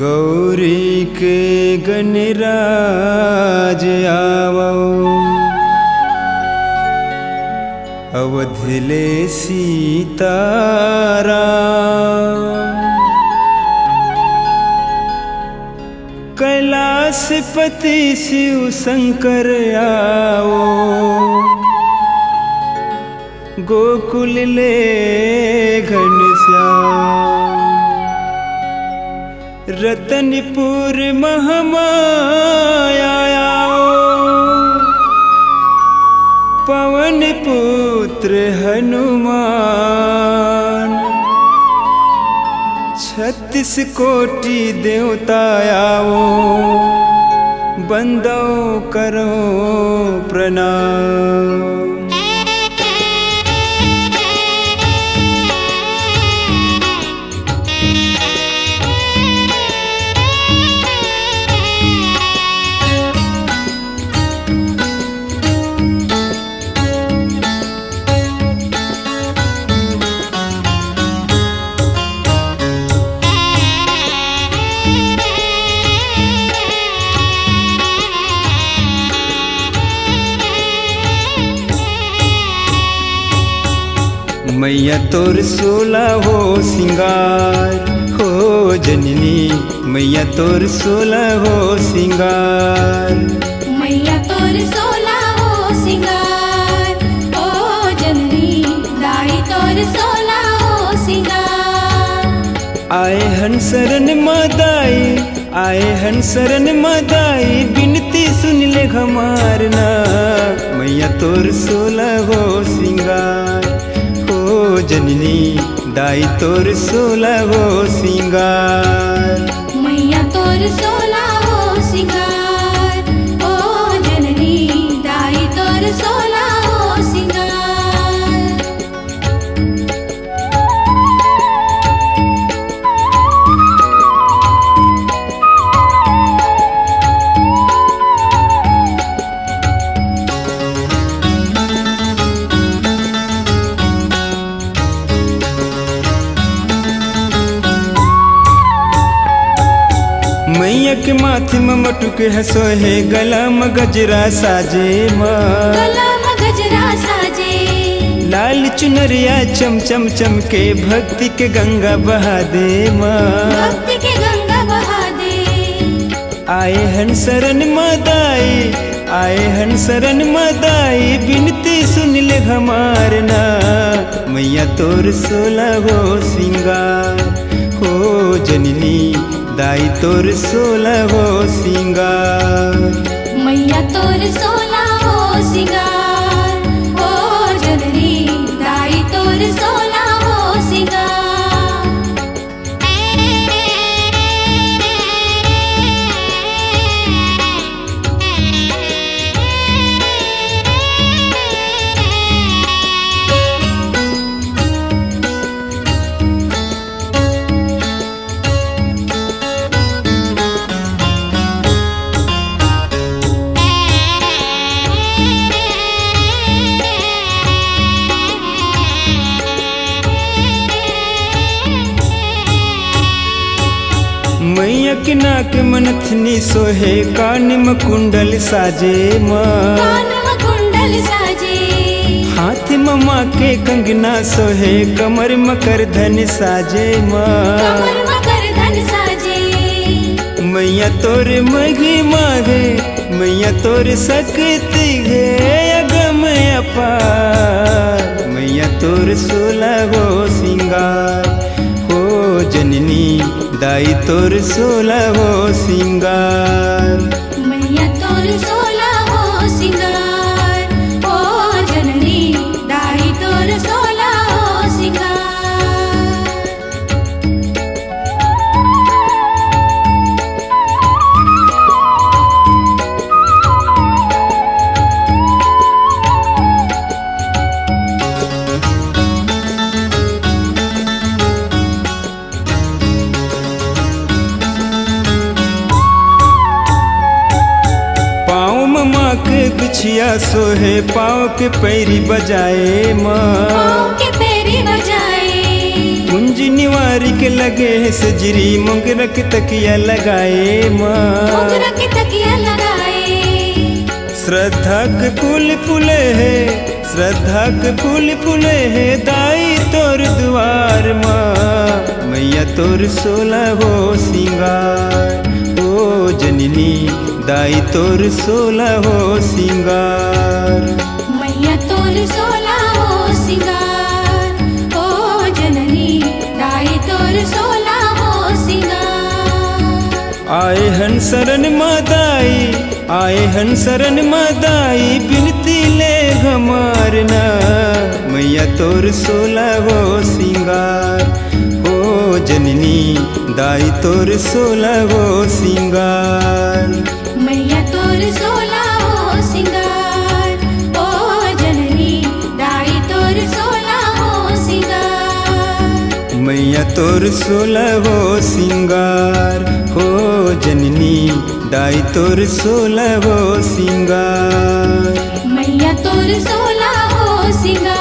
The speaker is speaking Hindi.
गौरी के गणराज आवो। अवधिले सीतारा। कैलाशपति शिव शंकर आओ। गोकुल ले रतनपुर महमाया पवन पुत्र हनुमान। छत्तीस कोटि देवता आओ बंदो करो प्रणाम मैया तोर सोला हो सिंगार। हो जननी मैया तोर सोला हो सिंगार। मैया तोर सोला हो सिंगार। ओ जननी दाई तोर सोला हो सिंगार। आए हन शरण मदाई आए हन शरण मदाई बिनती सुन ले हमारना मैया तोर सोला हो सिंगार। जननी दाई तोर सोलह वो सिंगार। मैया तोर सोला के माथे में मटुक है गला में गजरा साजे गला में गजरा साजे। लाल चुनरिया चम चम चम के भक्ति के गंगा बहा दे माँ। भक्ति के गंगा बहा दे। आए हन शरण मदाई आए हन शरण मदाई बिनती सुन ले हमार ना मैया तोर सोला हो सिंगार हो जननी दाई तोर सोलह हो सिंगार। मैया तोर सोलह हो सिंगार। मैया के नाक मनथनी सोहे कान में कुंडल साजे कुंडल साजे। हाथ में माँ के कंगना सोहे कमर मकर धन साजे माँ। कमर में करधन साजे। मैया तोर मघी माघे मैया तोर सकती है अगम अपार। मैया तोर सोला हो सिंगार हो जननी। दाई तोर सोला हो सिंगार मैया तोर बिछिया सोहे पाँव के पैरी बजाए माँ। पाँव के पैरी बजाए। कुंज निवारी के लगे है सजरी मोगरा के तकिया लगाए माँ। तकिया लगाए। श्रद्धा के फूल फूले है श्रद्धा के फूल फूले है दाई तोर द्वार माँ। मैया तोर सोलह हो सिंगार ओ जननी दाई तोर सोला हो सिंगार। मैया तोर सोला हो सिंगार। ओ जननी दाई तोर सोला हो सिंगार। आए हन शरण मादाई आए हन शरण मादाई बिनती ले हमारना मैया तोर सोला हो सिंगार। हो जननी दाई तोर सोला हो सिंगार। मैया तोर सोलहो सिंगार हो जननी दाई तोर सोलहो सिंगार मैया तोर सोलहो सिंगार